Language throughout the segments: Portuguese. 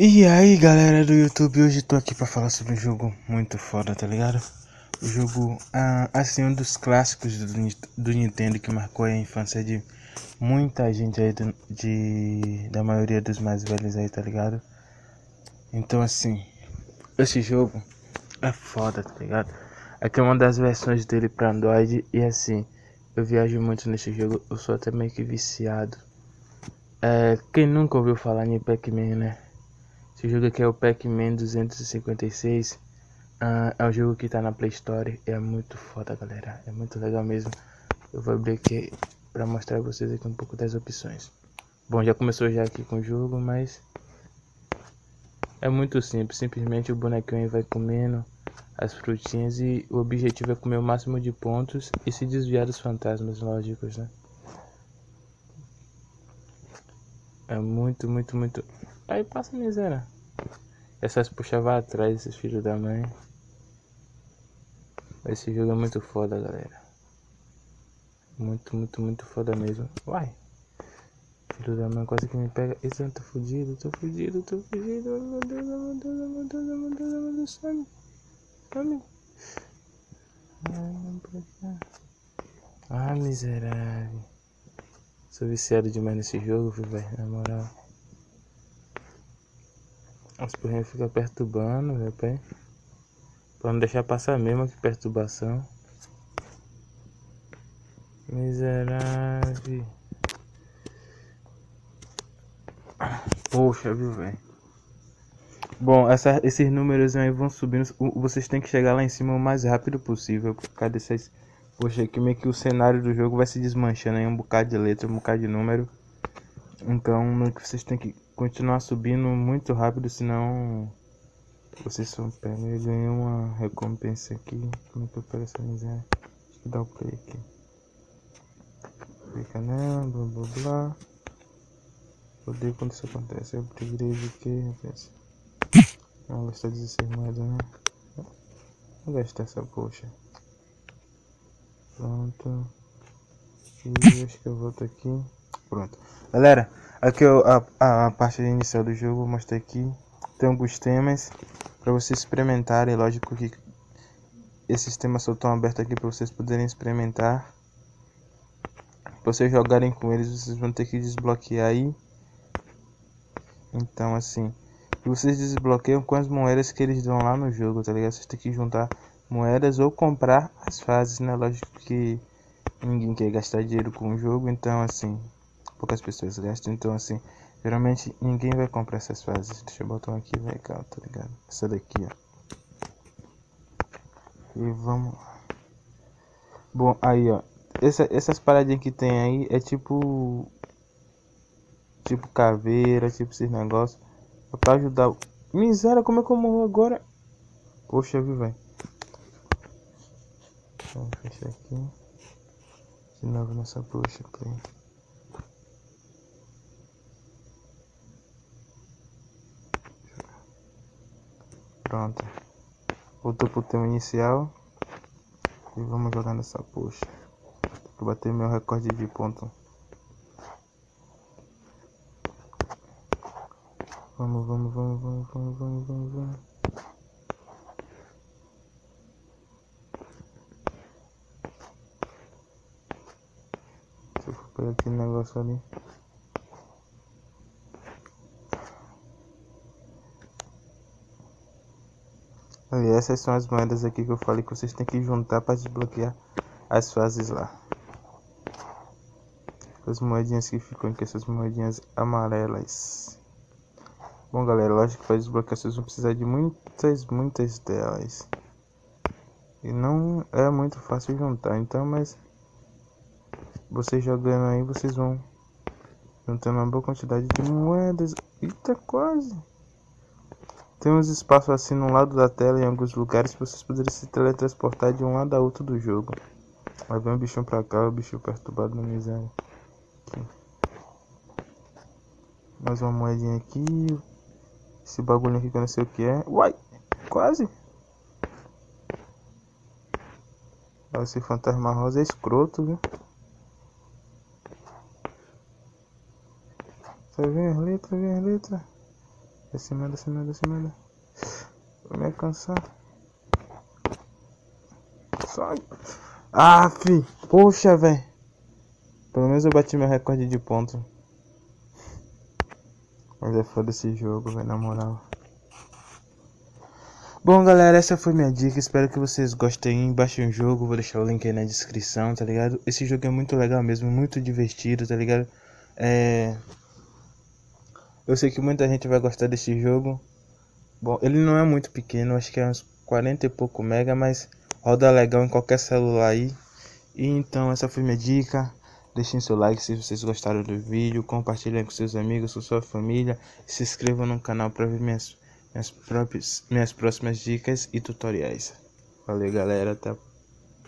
E aí galera do YouTube, hoje tô aqui pra falar sobre um jogo muito foda, tá ligado? O jogo, ah, assim, um dos clássicos do, do, Nintendo que marcou a infância de muita gente aí, do, de, da maioria dos mais velhos aí, tá ligado? Então assim, esse jogo é foda, tá ligado? Aqui é uma das versões dele pra Android e assim, eu viajo muito nesse jogo, eu sou até meio que viciado. É, quem nunca ouviu falar em Pac-Man, né? Esse jogo aqui é o Pac-Man 256. Uh, ah, é um jogo que tá na Play Store. É muito foda, galera. É muito legal mesmo. Eu vou abrir aqui pra mostrar vocês aqui um pouco das opções. Bom, já começou já aqui com o jogo, mas... É muito simples. Simplesmente o bonequinho vai comendo as frutinhas e o objetivo é comer o máximo de pontos e se desviar dos fantasmas lógicos, né? É muito, muito, muito... Aí passa miséria. Essas puxavam atrás, esses filhos da mãe. Esse jogo é muito foda, galera. Muito, muito, muito foda mesmo. Uai. Filho da mãe quase que me pega. Isso, eu tô fudido, tô fudido, tô fudido. Meu Deus, meu Deus, meu Deus, meu Deus, meu Deus, some. Some. Ah, miserável. Sou viciado demais nesse jogo, velho, na moral. As porrinhas ficam perturbando, meu pai. Pra não deixar passar mesmo que perturbação. Miserável. Poxa, viu, velho. Bom, essa, esses números aí vão subindo. Vocês têm que chegar lá em cima o mais rápido possível. Por causa desses. Poxa, que meio que o cenário do jogo vai se desmanchando aí. Um bocado de letra, um bocado de número. Então, vocês têm que continuar subindo muito rápido, senão vocês são pegam e ganham uma recompensa aqui. Como é que eu pego essa miséria? Deixa eu dar o play aqui. Clica nela, blá blá blá. Odeio quando isso acontece. Eu upgrade que, rapaz. Ah, gastar 16 moedas, né? Vou gastar essa poxa. Pronto. E acho que eu volto aqui. Pronto. Galera, Aqui é a, a parte inicial do jogo, vou mostrar aqui. Tem alguns temas para vocês experimentarem. Lógico que esses temas só estão abertos aqui para vocês poderem experimentar. Pra vocês jogarem com eles, vocês vão ter que desbloquear aí. Então, assim, vocês desbloqueiam com as moedas que eles dão lá no jogo, tá ligado? Vocês têm que juntar moedas ou comprar as fases, né? Lógico que ninguém quer gastar dinheiro com o jogo, então, assim, poucas pessoas gastam, então assim, geralmente ninguém vai comprar essas fases. Deixa eu botar um aqui legal, tá ligado? Essa daqui, ó. E vamos lá. Bom, aí ó. Essa, essas paradinhas que tem aí é tipo. Tipo caveira, tipo esses negócios. É pra ajudar. Miséria, como é que eu morro agora? Poxa, viu, velho. Vamos fechar aqui. De novo nessa poxa, play. Pronto. Voltou pro tema inicial. E vamos jogar nessa puxa. Vou bater meu recorde de ponto. Vamos, vamos, vamos, vamos, vamos, vamos, vamos, vamos. Deixa eu pegar aquele negócio ali. Ali, essas são as moedas aqui que eu falei que vocês têm que juntar para desbloquear as fases lá. As moedinhas que ficam aqui, essas moedinhas amarelas. Bom galera, lógico que para desbloquear vocês vão precisar de muitas, muitas delas. E não é muito fácil juntar, então, mas vocês jogando aí, vocês vão juntando uma boa quantidade de moedas. Eita, quase! Tem uns espaços assim no lado da tela em alguns lugares para vocês poderem se teletransportar de um lado a outro do jogo. Vai ver um bichinho pra cá, o bicho perturbado na miséria. Aqui. Mais uma moedinha aqui. Esse bagulho aqui que eu não sei o que é. Uai! Quase! Esse fantasma rosa é escroto, viu? Tá vendo as letras, vem as letras. Desce, manda, desce, manda, desce, manda. Vou me alcançar. Sai. Ah, fi. Poxa, velho. Pelo menos eu bati meu recorde de ponto. Mas é foda esse jogo, velho, na moral. Bom, galera, essa foi minha dica. Espero que vocês gostem. Baixem o jogo, vou deixar o link aí na descrição, tá ligado? Esse jogo é muito legal mesmo, muito divertido, tá ligado? É. Eu sei que muita gente vai gostar desse jogo. Bom, ele não é muito pequeno, acho que é uns 40 e pouco mega, mas roda legal em qualquer celular aí. E então, essa foi minha dica. Deixem seu like se vocês gostaram do vídeo, compartilhem com seus amigos, com sua família, se inscrevam no canal para ver minhas minhas, próprias, minhas próximas dicas e tutoriais. Valeu, galera. Até o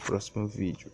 próximo vídeo.